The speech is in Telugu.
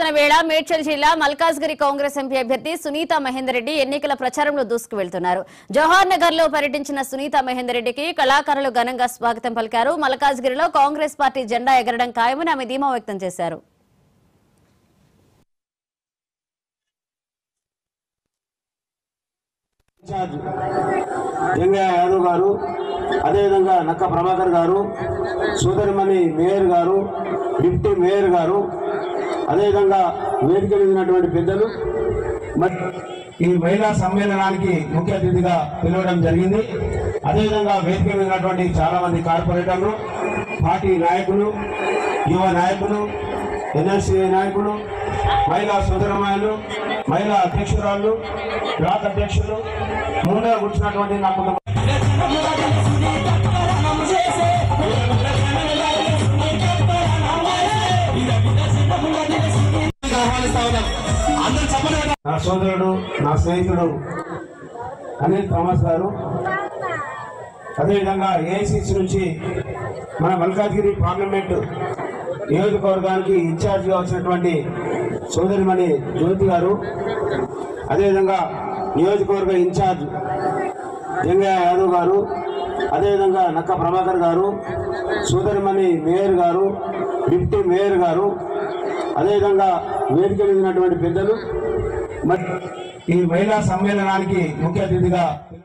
తన వేళ మేడ్చల్ జిల్లా మల్కాజ్గిరి కాంగ్రెస్ ఎంపీ అభ్యర్థి సునీత మహేందర్ రెడ్డి ఎన్నికల ప్రచారంలో దూసుకు వెళ్తున్నారు జవహర్ నగర్లో పర్యటించిన సునీత మహేందర్ రెడ్డికి కళాకారులు ఘనంగా స్వాగతం పలికారు. మల్కాజ్గిరిలో కాంగ్రెస్ పార్టీ జెండా ఎగరడం ఖాయమని ఆమె ధీమా వ్యక్తం చేశారు. జంగయ్య యాదవ్ గారు అదేవిధంగా Nakka Prabhakar garu సోదరిమణి mayor garu deputy mayor garu అదేవిధంగా వేదిక మీద పెద్దలు ఈ మహిళా సమ్మేళనానికి ముఖ్య అతిథిగా పిలవడం జరిగింది. అదేవిధంగా వేదిక మీద చాలా మంది కార్పొరేటర్లు పార్టీ నాయకులు యువ నాయకులు ఎన్ఎస్సీ నాయకులు మహిళా సోదరమాయలు మహిళా అధ్యక్షురాలు బ్లాక్ అధ్యక్షులు ముందుగా కూర్చున్నటువంటి నా కుటుంబ నా సోదరుడు నా స్నేహితుడు అనిల్ థామస్ గారు. అదేవిధంగా ఏఐసిసి నుంచి మన మల్కాజ్గిరి పార్లమెంటు నియోజకవర్గానికి ఇన్ఛార్జిగా వచ్చినటువంటి సోదరిమణి జ్యోతి గారు అదేవిధంగా నియోజకవర్గ ఇన్ఛార్జ్ జంగయ్య యాదవ్ గారు అదేవిధంగా Nakka Prabhakar garu సోదరిమణి mayor garu deputy mayor garu అదేవిధంగా వేదిక మీద పెద్దలు ఈ మహిళా సమ్మేళనానికి ముఖ్య అతిథిగా